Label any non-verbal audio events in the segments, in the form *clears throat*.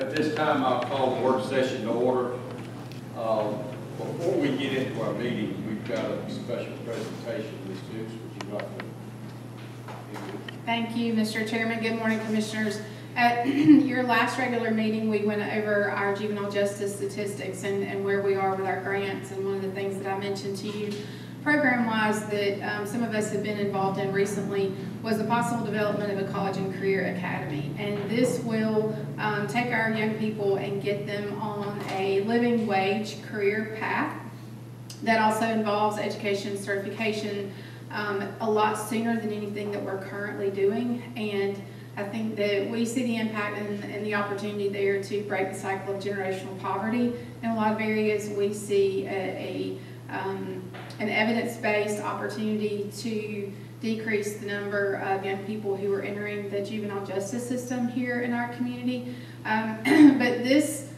At this time, I'll call the work session to order. Um, Before we get into our meeting, we've got a special presentation. Ms. Phipps, would you like to? Thank you, Mr. Chairman. Good morning, Commissioners. At *clears throat* your last regular meeting, we went over our juvenile justice statistics and, and where we are with our grants. And one of the things that I mentioned to you program-wise that um, some of us have been involved in recently was the possible development of a college and career academy. And this will um, take our young people and get them on a living wage career path that also involves education certification um, a lot sooner than anything that we're currently doing. And I think that we see the impact and, and the opportunity there to break the cycle of generational poverty. In a lot of areas, we see a, a um, an evidence-based opportunity to decrease the number of young people who are entering the juvenile justice system here in our community. Um, *clears throat* but this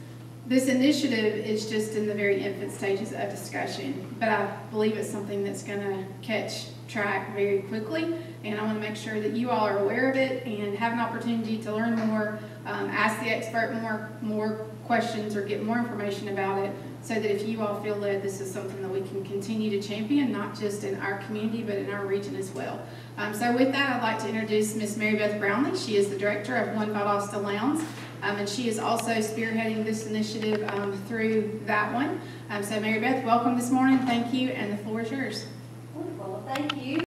this initiative is just in the very infant stages of discussion, but I believe it's something that's going to catch track very quickly, and I want to make sure that you all are aware of it and have an opportunity to learn more, um, ask the expert more, more questions, or get more information about it, so that if you all feel led, this is something that we can continue to champion, not just in our community, but in our region as well. Um, so with that, I'd like to introduce Miss Mary Beth Brownlee. She is the director of One Valdosta Lowndes. Um, and she is also spearheading this initiative um, through that one. Um, so Mary Beth, welcome this morning. Thank you, and the floor is yours. Wonderful, thank you.